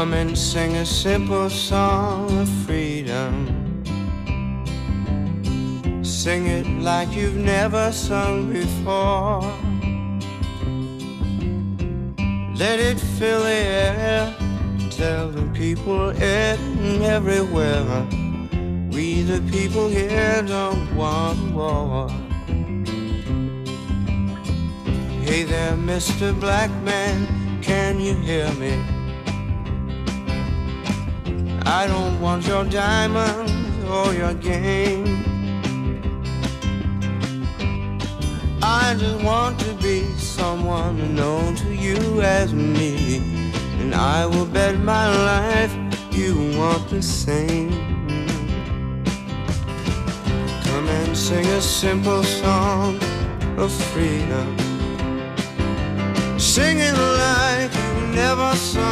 Come and sing a simple song of freedom. Sing it like you've never sung before. Let it fill the air. Tell the people everywhere. We the people here don't want war. Hey there, Mr. Black Man, can you hear me? I don't want your diamonds or your game. I just want to be someone known to you as me. And I will bet my life you want the same. Come and sing a simple song of freedom. Sing it like you never sung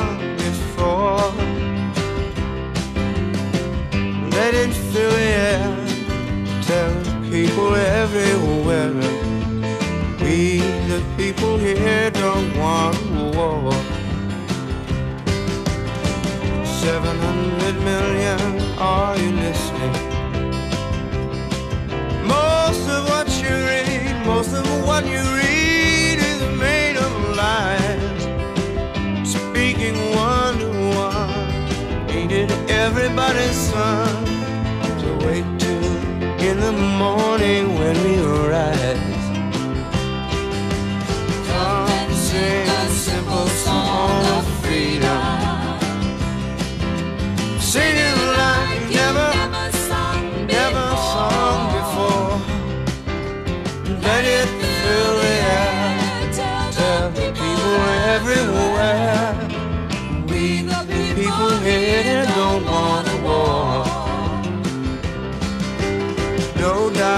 people everywhere. We, the people here, don't want war. Seven hundred million, are you listening? Most of what you read, most of what you read is made of lies. Speaking one to one, ain't it everybody's son? Morning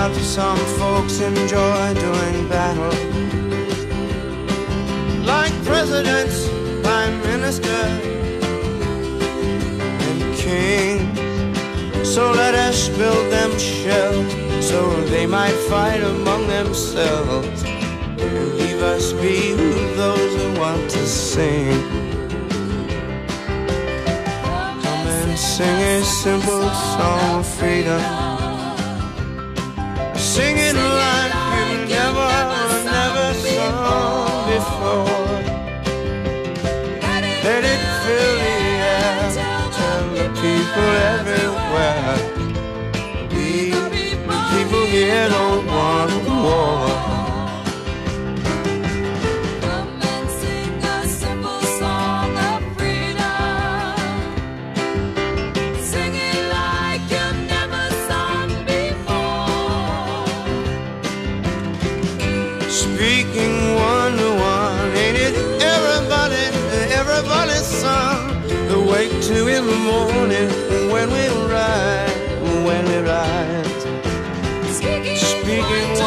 Doubt some folks enjoy doing battle like presidents, prime minister, and kings. So let us build them shells so they might fight among themselves and leave us be with those who want to sing. Come and sing a simple song of freedom. Sing it like you never, never sung before. One, ain't it everybody, everybody's son? The wake two in the morning when we rise, when we rise. Speaking, Speaking to